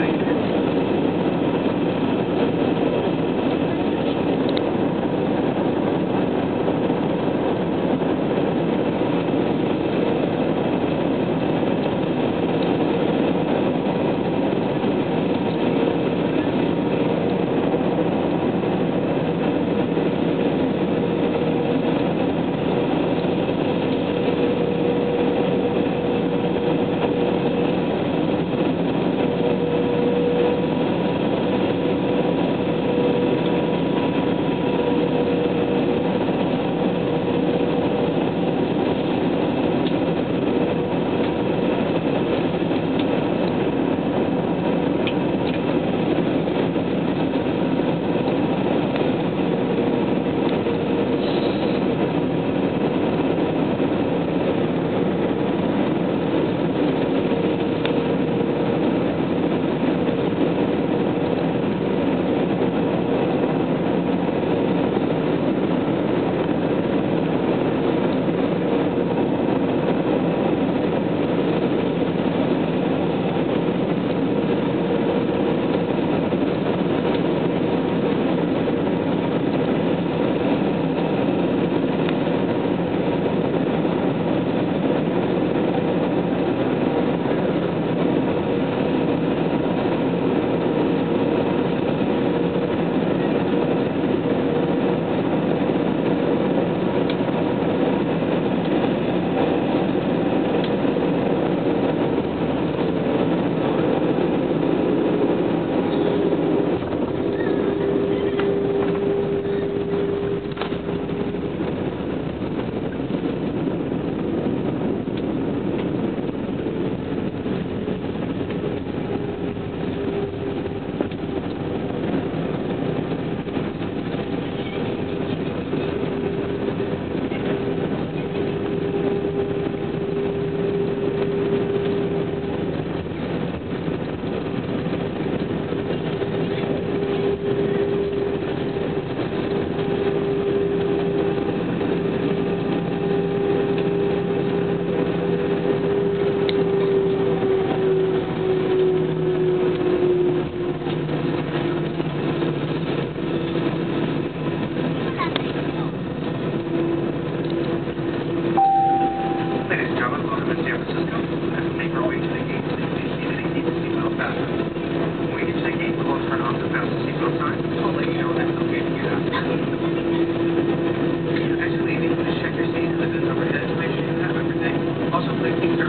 thing.